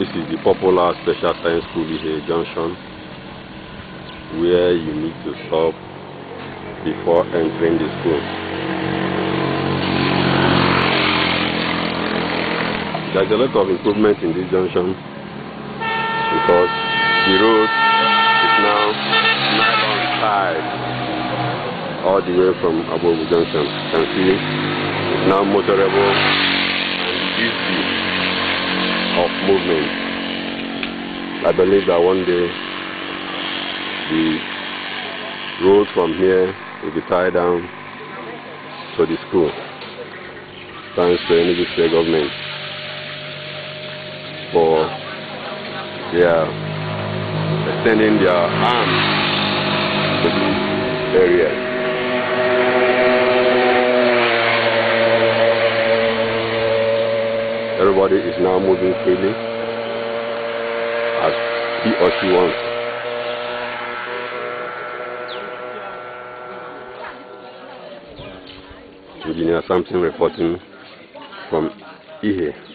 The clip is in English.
This is the popular Special Science School Ihe, Junction, where you need to stop before entering the school. There's a lot of improvement in this junction because the road is now nylon tied all the way from Abobu Junction. You can see it's now motorable and easy of movement. I believe that one day the road from here will be tied down to the school. Thanks to Enugu State government for their extending their arms to this area. Everybody is now moving freely as he or she wants. Engineer Sampson reporting from Ihe.